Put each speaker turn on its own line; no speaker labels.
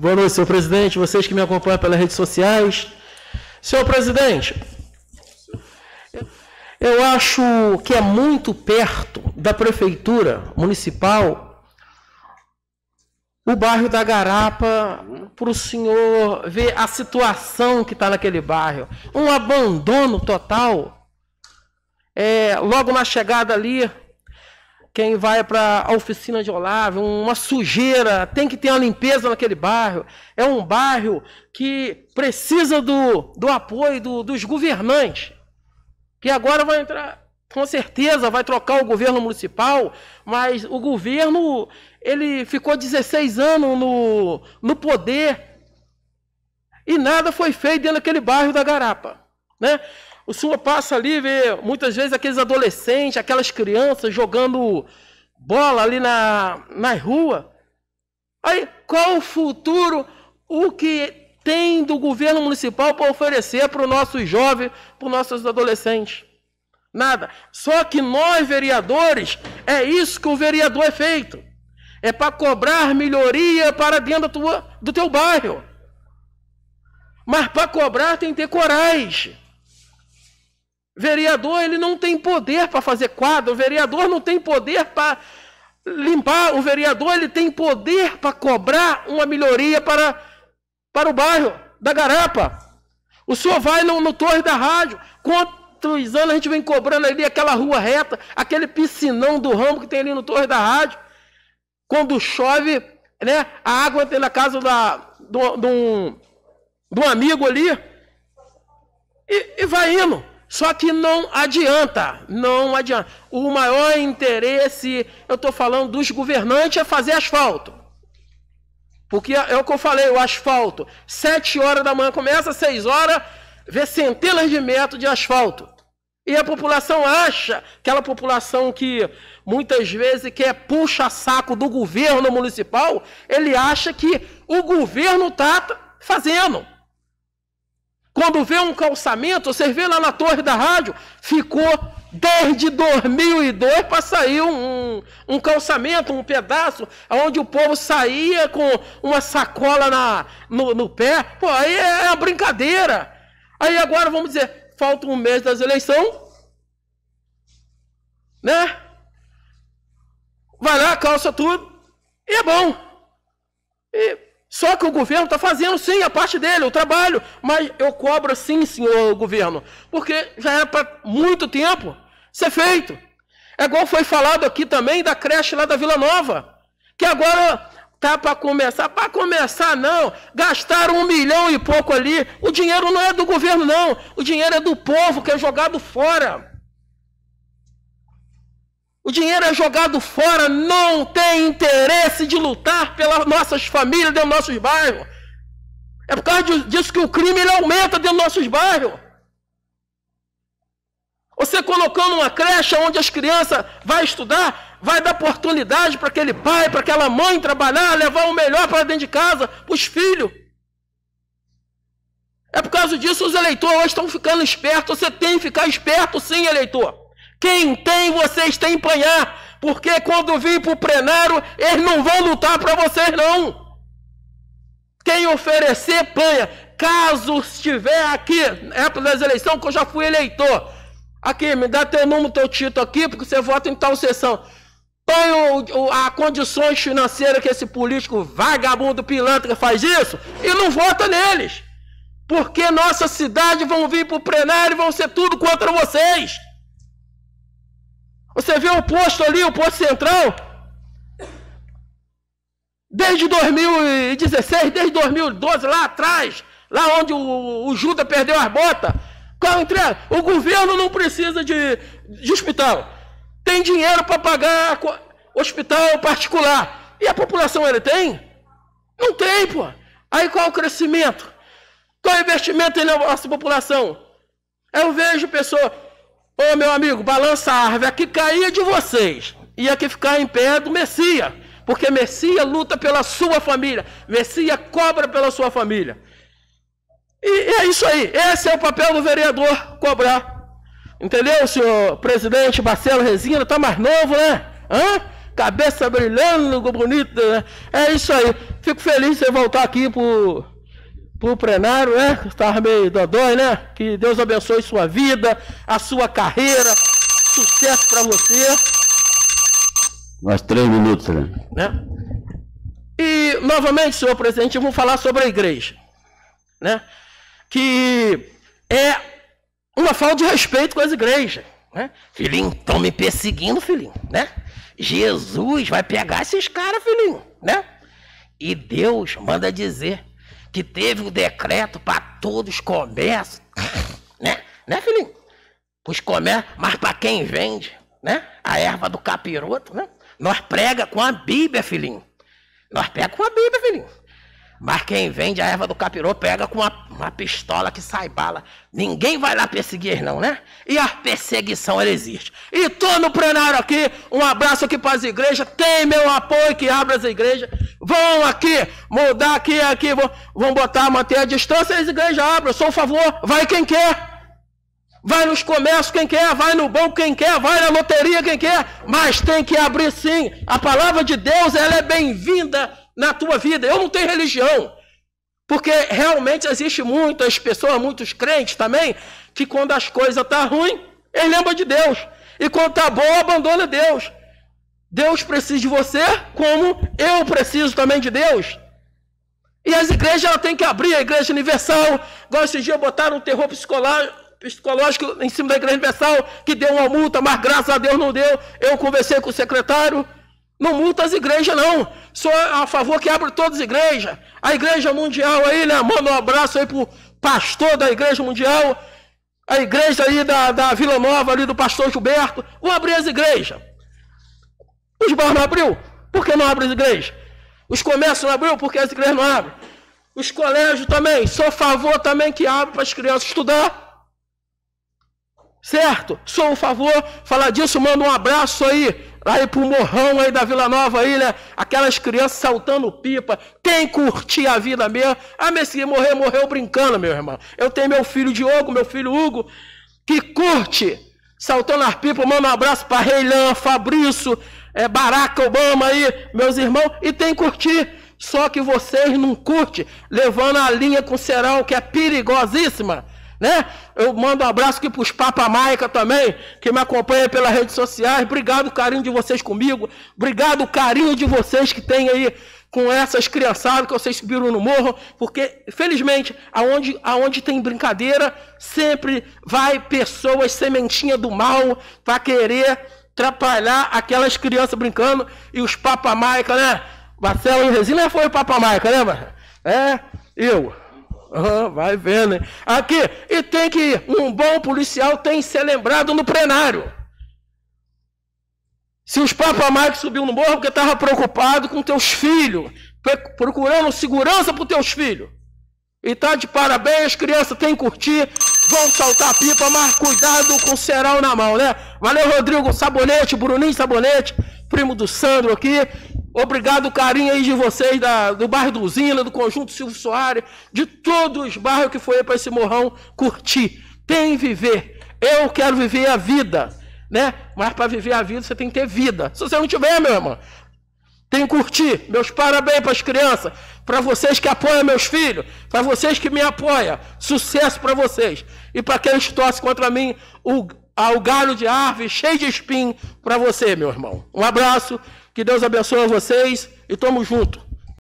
Boa noite, senhor presidente, vocês que me acompanham pelas redes sociais. Senhor presidente, eu acho que é muito perto da prefeitura municipal o bairro da Garapa para o senhor ver a situação que está naquele bairro. Um abandono total. É, logo na chegada ali, quem vai para a oficina de Olavo, uma sujeira, tem que ter uma limpeza naquele bairro. É um bairro que precisa do, do apoio do, dos governantes que agora vai entrar, com certeza, vai trocar o governo municipal, mas o governo, ele ficou 16 anos no, no poder e nada foi feito dentro daquele bairro da Garapa, né? O senhor passa ali e vê muitas vezes aqueles adolescentes, aquelas crianças jogando bola ali na, na rua. Aí, qual o futuro, o que tem do governo municipal para oferecer para os nossos jovens, para os nossos adolescentes? Nada. Só que nós, vereadores, é isso que o vereador é feito. É para cobrar melhoria para dentro tua, do teu bairro. Mas para cobrar tem que ter coragem. Vereador, ele não tem poder para fazer quadro. O vereador não tem poder para limpar. O vereador, ele tem poder para cobrar uma melhoria para para o bairro da Garapa. O senhor vai no, no torre da rádio, quantos anos a gente vem cobrando ali aquela rua reta, aquele piscinão do ramo que tem ali no torre da rádio. Quando chove, né, a água tem na casa da, do, do, do amigo ali. E, e vai indo. Só que não adianta, não adianta. O maior interesse, eu estou falando dos governantes, é fazer asfalto. Porque é o que eu falei, o asfalto. Sete horas da manhã começa, seis horas, vê centenas de metros de asfalto. E a população acha, aquela população que muitas vezes quer puxa saco do governo municipal, ele acha que o governo está fazendo. Quando vê um calçamento, você vê lá na torre da rádio, ficou Desde 2002 para sair um, um calçamento, um pedaço, onde o povo saía com uma sacola na, no, no pé. Pô, aí é uma brincadeira. Aí agora vamos dizer, falta um mês das eleições, né? Vai lá, calça tudo, e é bom. E, só que o governo está fazendo sim a parte dele, o trabalho, mas eu cobro sim, senhor governo, porque já era para muito tempo ser feito. É igual foi falado aqui também da creche lá da Vila Nova, que agora tá para começar. Para começar, não. Gastaram um milhão e pouco ali. O dinheiro não é do governo, não. O dinheiro é do povo que é jogado fora. O dinheiro é jogado fora, não tem interesse de lutar pelas nossas famílias dentro dos nossos bairros. É por causa disso que o crime ele aumenta dentro dos nossos bairros. Você colocando uma creche onde as crianças vão estudar, vai dar oportunidade para aquele pai, para aquela mãe trabalhar, levar o melhor para dentro de casa, para os filhos. É por causa disso os eleitores hoje estão ficando espertos. Você tem que ficar esperto sim, eleitor. Quem tem, vocês têm que empanhar. Porque quando vir para o plenário, eles não vão lutar para vocês, não. Quem oferecer, panha. Caso estiver aqui, época das eleições, que eu já fui eleitor. Aqui, me dá teu número, teu título aqui, porque você vota em tal sessão. Põe o, o, a condições financeiras que esse político vagabundo pilantra faz isso e não vota neles. Porque nossa cidade vão vir para o plenário e vão ser tudo contra vocês. Você vê o posto ali, o posto central? Desde 2016, desde 2012, lá atrás, lá onde o, o Judas perdeu as botas? O governo não precisa de, de hospital. Tem dinheiro para pagar hospital particular. E a população ele tem? Não tem, pô. Aí qual o crescimento? Qual o investimento na nossa população? Eu vejo pessoa, ô meu amigo, balança a árvore, aqui caía de vocês. Ia aqui ficar em pé do Messias. Porque Messias luta pela sua família. Messias cobra pela sua família. E, e é isso aí. Esse é o papel do vereador cobrar. Entendeu, senhor presidente Marcelo Resina? Está mais novo, né? Hã? cabeça brilhando, bonita. Né? É isso aí. Fico feliz de você voltar aqui pro, pro plenário, né? Estava meio dodói, né? Que Deus abençoe sua vida, a sua carreira. Sucesso para você.
Mais três minutos, né?
né? E, novamente, senhor presidente, vamos falar sobre a igreja. Né? Que é uma falta de respeito com as igrejas. Né? Filhinho, estão me perseguindo, filhinho. Né? Jesus vai pegar esses caras, filhinho. Né? E Deus manda dizer que teve um decreto para todos os comércios. Né? Né, filhinho? Os comércios, mas para quem vende, né? A erva do capiroto, né? Nós prega com a Bíblia, filhinho. Nós pega com a Bíblia, filhinho. Mas quem vende a erva do capiroto pega com uma, uma pistola que sai bala. Ninguém vai lá perseguir, não, né? E a perseguição, ela existe. E tô no plenário aqui, um abraço aqui para as igrejas. Tem meu apoio que abre as igrejas. Vão aqui, mudar aqui, aqui, vão, vão botar, manter a distância, as igrejas abrem. Eu sou favor, vai quem quer. Vai nos comércios quem quer, vai no banco quem quer, vai na loteria quem quer, mas tem que abrir sim. A palavra de Deus, ela é bem-vinda na tua vida. Eu não tenho religião. Porque realmente existe muitas pessoas, muitos crentes também, que quando as coisas estão tá ruins, eles lembram de Deus. E quando está bom, abandona Deus. Deus precisa de você, como eu preciso também de Deus. E as igrejas ela tem que abrir, a igreja universal. Igual esses dias botaram um terror psicológico em cima da Igreja Universal, que deu uma multa, mas graças a Deus não deu. Eu conversei com o secretário. Não multa as igrejas, não. Sou a favor que abra todas as igrejas. A Igreja Mundial aí, né? Manda um abraço aí pro pastor da Igreja Mundial. A igreja aí da, da Vila Nova, ali do pastor Gilberto. Vão abrir as igrejas. Os bares não abriu? Por que não abre as igrejas? Os comércios não abriu? Porque as igrejas não abrem? Os colégios também. Sou a favor também que abra para as crianças estudar. Certo? Sou um favor falar disso, manda um abraço aí, aí pro morrão aí da Vila Nova aí, né? Aquelas crianças saltando pipa, tem que curtir a vida mesmo. Ah, mas se morrer, morreu brincando, meu irmão. Eu tenho meu filho Diogo, meu filho Hugo, que curte, saltando as pipas, manda um abraço para Reilan, Fabrício, é, Barack Obama aí, meus irmãos, e tem que curtir. Só que vocês não curtem, levando a linha com serão, que é perigosíssima né? Eu mando um abraço aqui para os Papa Maica também, que me acompanham pelas redes sociais. Obrigado, carinho de vocês comigo. Obrigado, carinho de vocês que tem aí com essas criançadas que vocês subiram no morro, porque, felizmente, aonde, aonde tem brincadeira, sempre vai pessoas, sementinha do mal, para querer atrapalhar aquelas crianças brincando, e os Papa Maica, né? Marcelo e Resina foi o Papa Maica, né, mano? É, eu. Uhum, vai vendo, hein? Aqui, e tem que, um bom policial tem que ser lembrado no plenário. Se os papamais subiu no morro porque estava preocupado com teus filhos, procurando segurança para os teus filhos. E tá de parabéns, as crianças têm que curtir, vão saltar pipa, mas cuidado com o ceral na mão, né? Valeu, Rodrigo Sabonete, Bruninho Sabonete, primo do Sandro aqui. Obrigado o carinho aí de vocês da, do bairro do Usina, do Conjunto Silvio Soares, de todos os bairros que foi para esse morrão curtir. Tem viver. Eu quero viver a vida, né? Mas para viver a vida você tem que ter vida. Se você não tiver, meu irmão, tem que curtir. Meus parabéns para as crianças, para vocês que apoiam meus filhos, para vocês que me apoiam. Sucesso para vocês. E para quem torce contra mim, o, o galho de árvore cheio de espinho para você, meu irmão. Um abraço. Que Deus abençoe vocês e tamo junto.